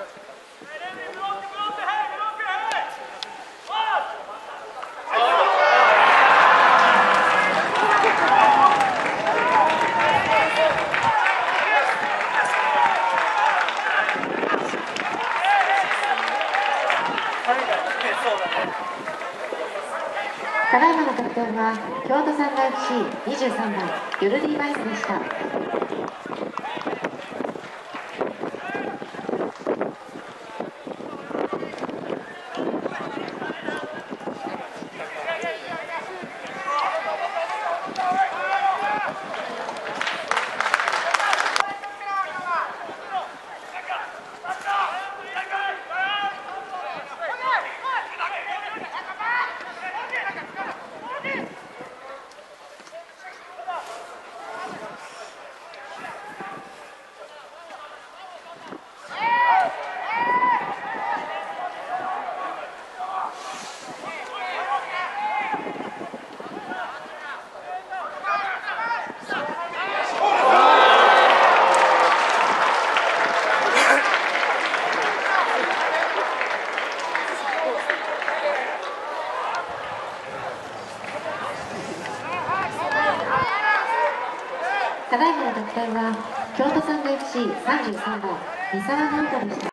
ただいまの得点は京都産ンガ FC23 番ユルディバイスでした。ただいまの得点は京都サンド FC33 番三沢直人でした。